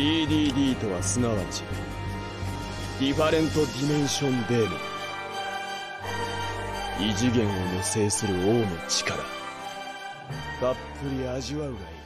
DDD とはすなわち Different Dimension Demon。異次元をも制する王の力。たっぷり味わうがいい。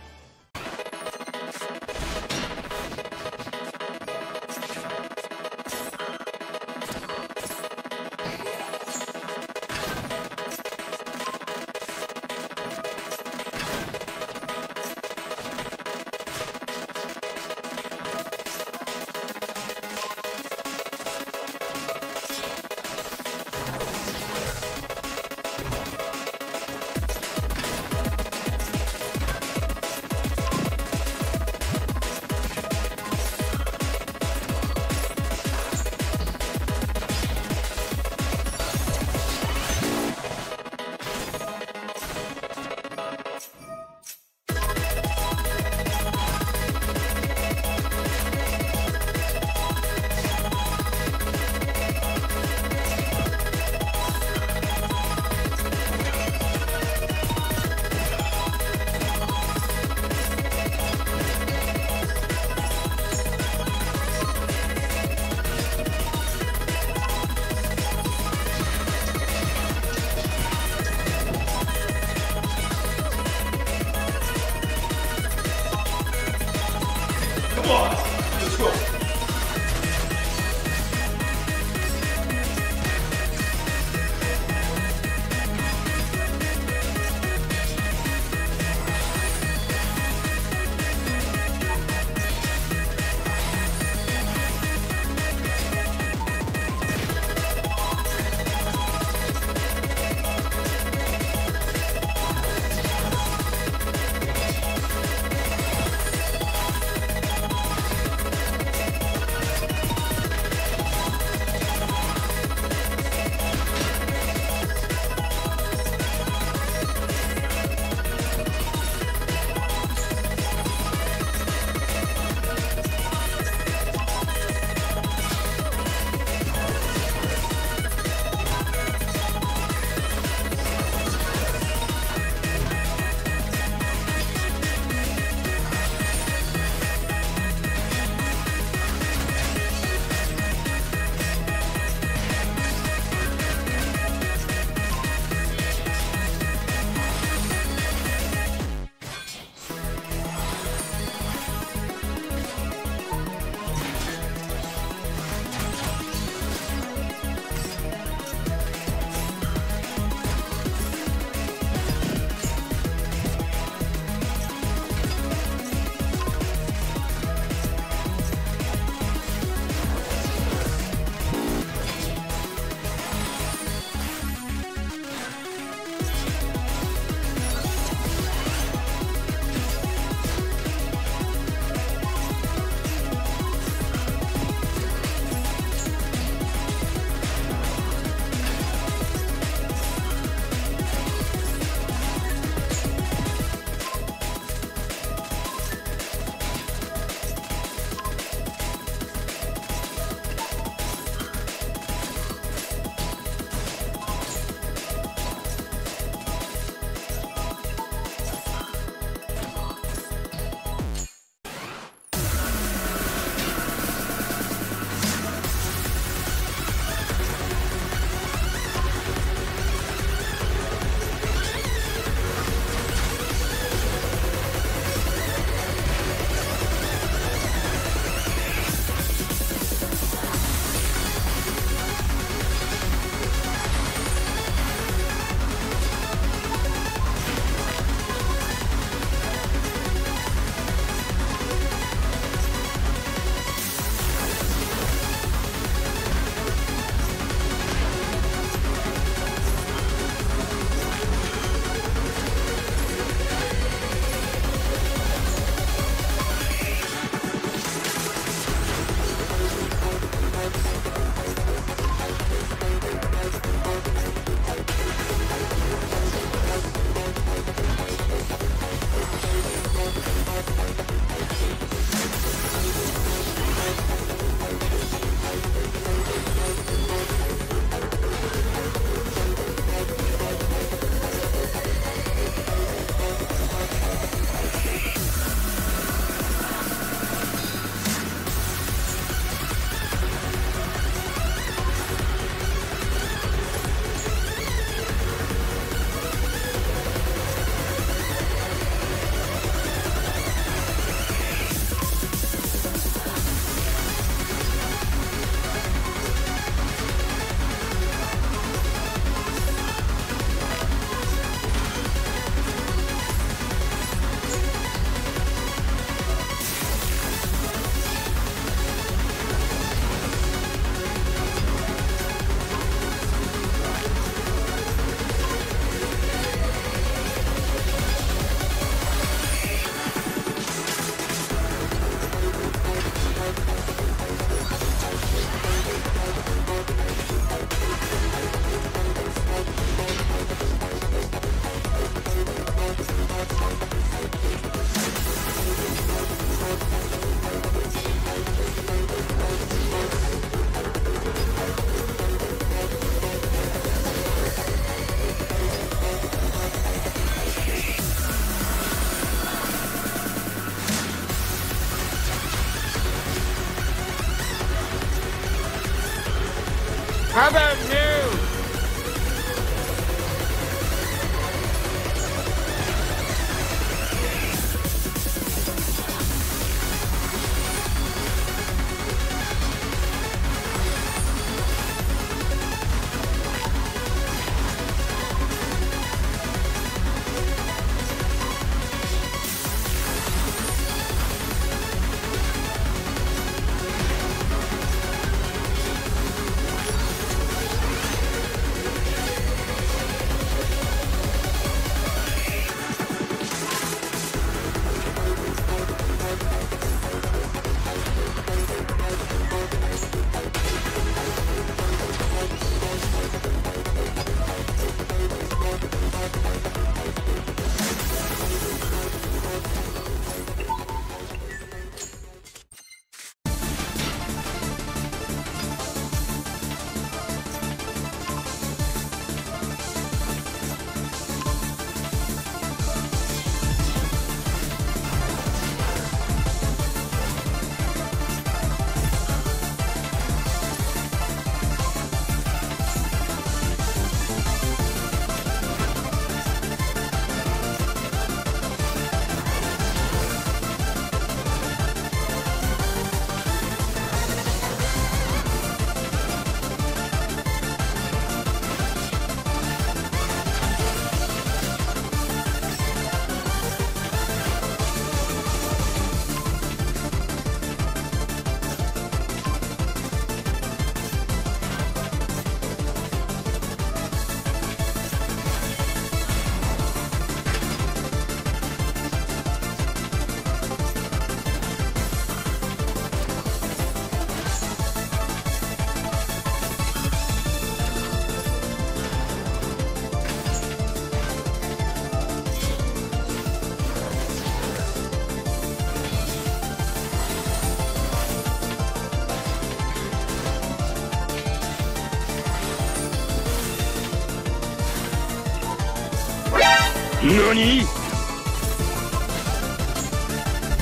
How about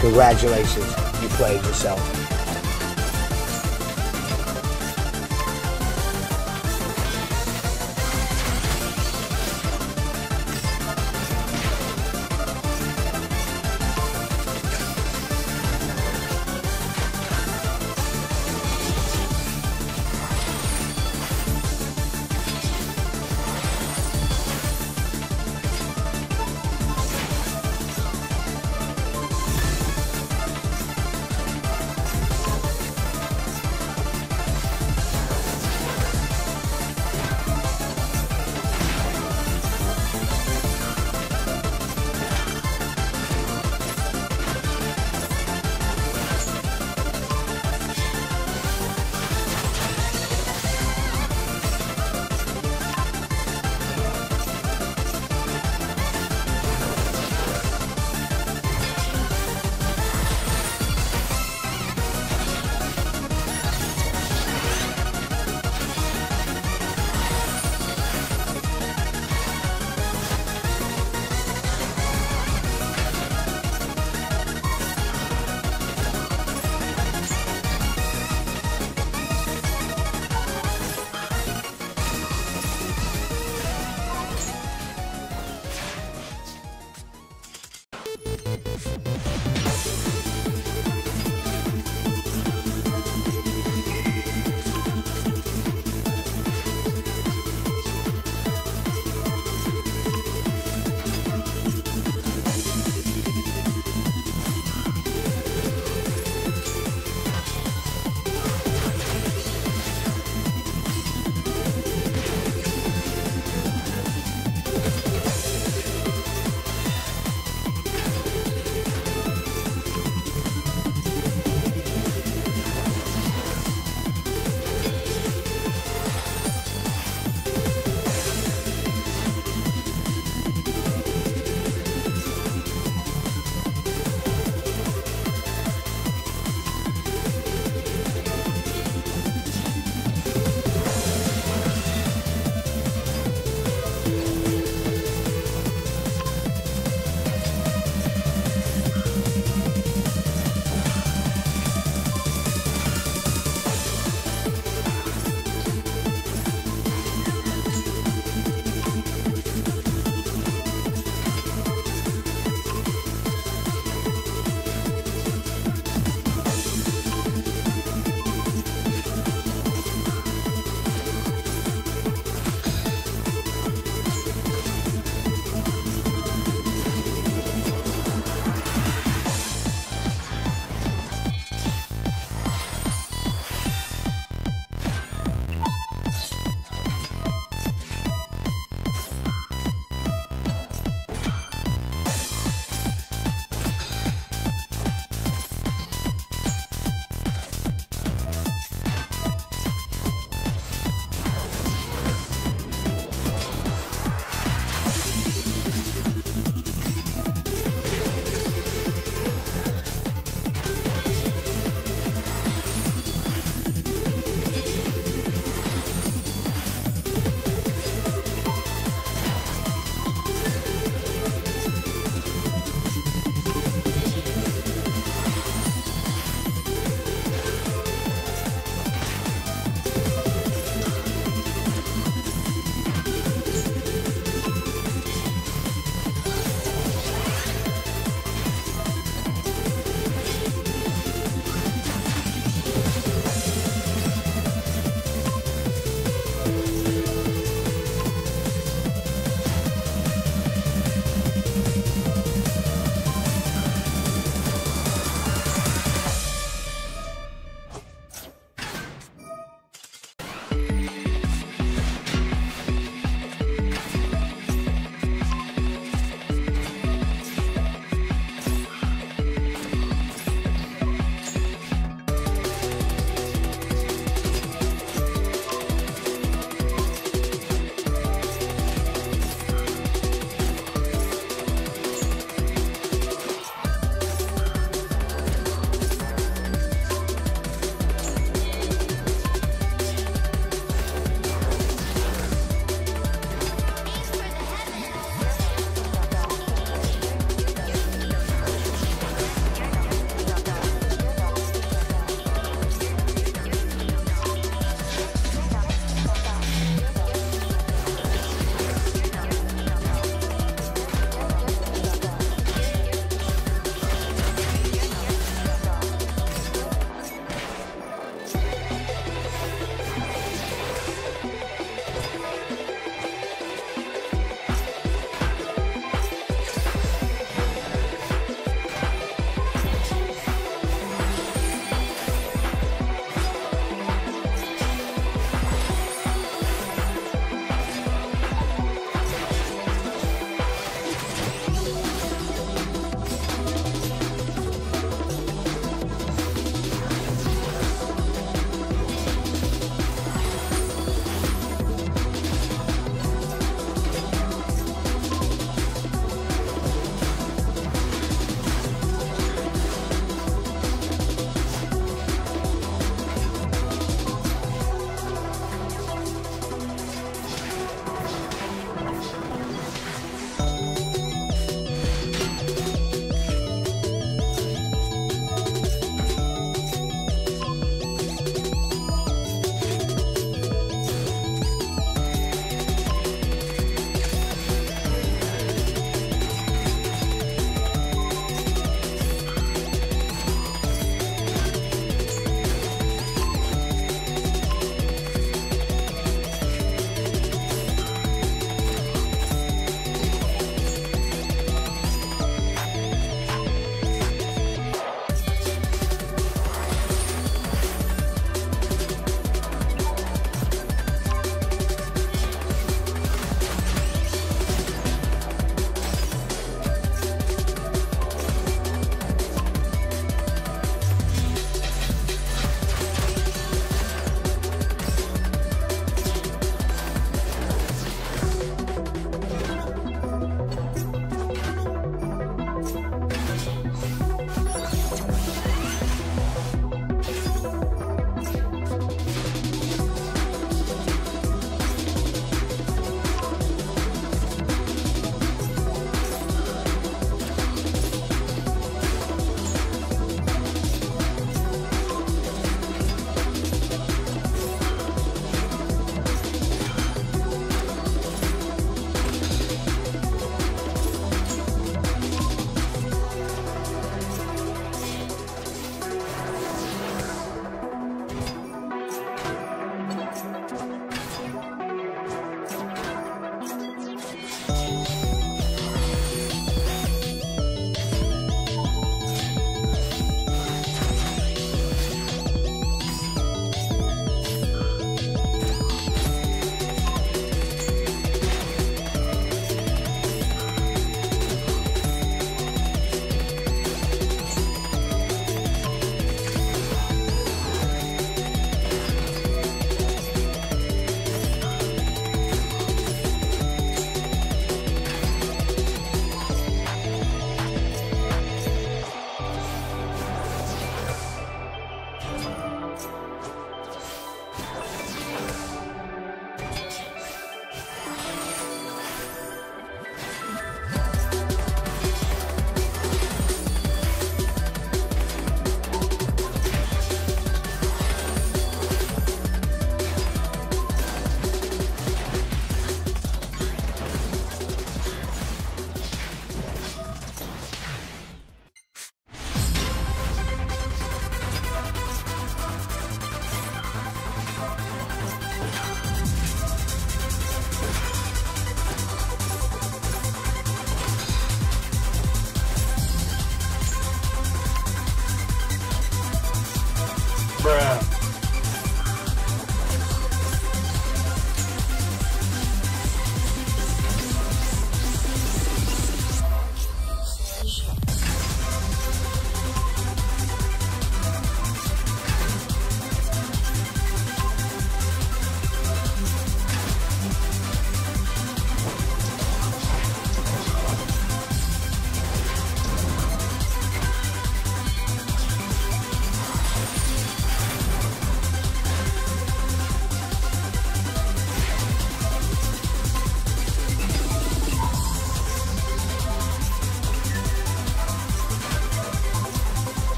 Congratulations, you played yourself.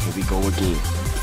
Here we go again.